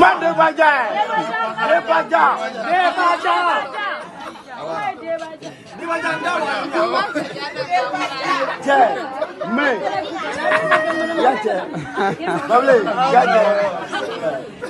má dé bàjá ẹ̀ dé bàjá dé bàjá. jẹ mẹ yàtẹ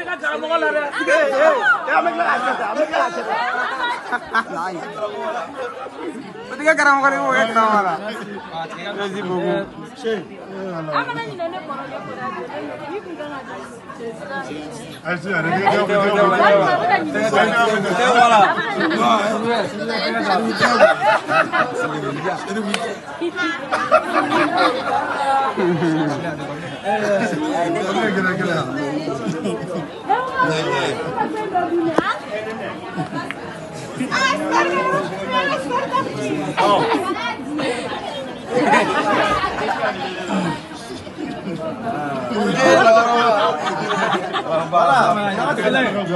ketika karamu kali la dɛ. an regra, galera. Vai lá, vai lá.